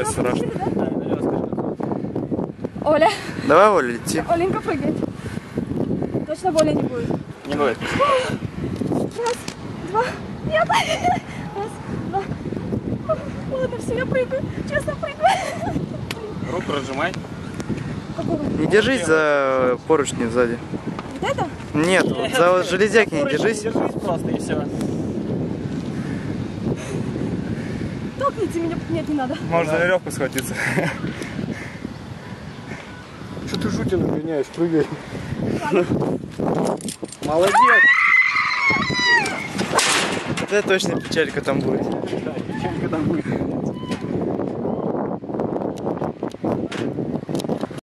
Осторожно. Оля. Давай, Оля, лети. Оленька прыгает. Точно боли не будет. Не будет. Раз, два, нет. Раз, два. Ладно, все, я прыгаю. Честно прыгаю. Руку разжимай. Не держись за поручни сзади. Вот это? Нет, вот за железяки не держись. Держись просто и все. Толкните меня. Нет, не надо. Можно за веревку схватиться. Что ты жути нагоняешь? Прыгай. Молодец. Это точно печалька там будет. Да, печалька там будет.